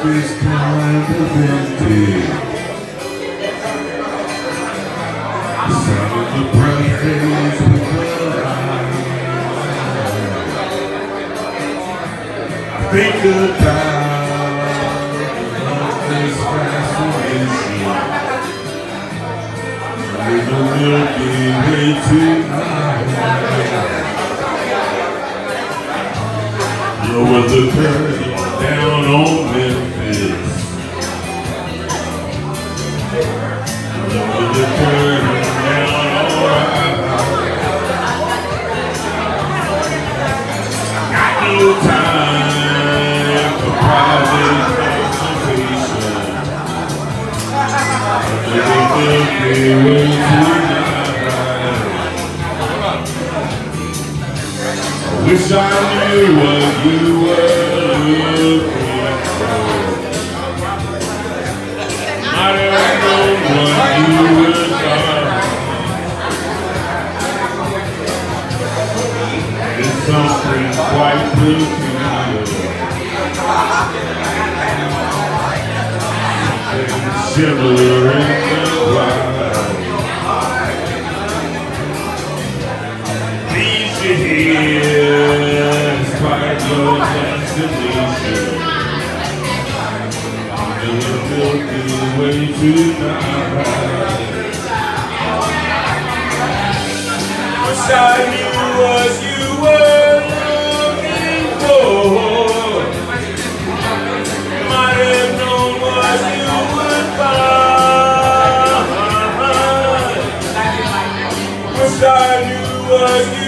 of empty. The sound of the. Think about this fascination. With the Milky Way tonight. Lower the curtain down on Memphis. Lower the curtain down on I Got no time for private consultation. Under the Something shimmering and. Leaves you here despite your destination. In the Way tonight. Wish I what you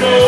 Might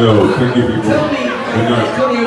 Yo, thank you, people. Good night.